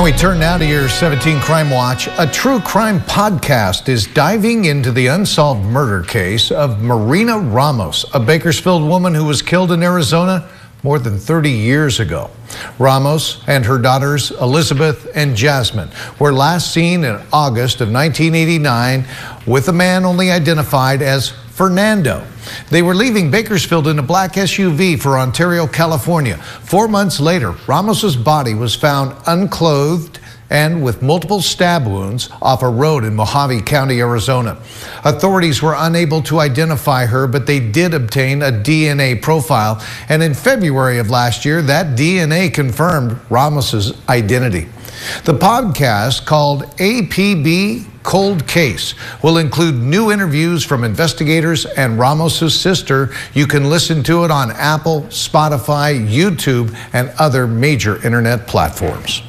And we turn now to your 17 Crime Watch. A true crime podcast is diving into the unsolved murder case of Marina Ramos, a Bakersfield woman who was killed in Arizona more than 30 years ago. Ramos and her daughters Elizabeth and Jasmine were last seen in August of 1989 with a man only identified as Fernando. They were leaving Bakersfield in a black SUV for Ontario, California. Four months later, Ramos's body was found unclothed and with multiple stab wounds off a road in Mohave County, Arizona. Authorities were unable to identify her, but they did obtain a DNA profile. And in February of last year, that DNA confirmed Ramos's identity. The podcast called APB Cold Case will include new interviews from investigators and Ramos's sister. You can listen to it on Apple, Spotify, YouTube, and other major internet platforms.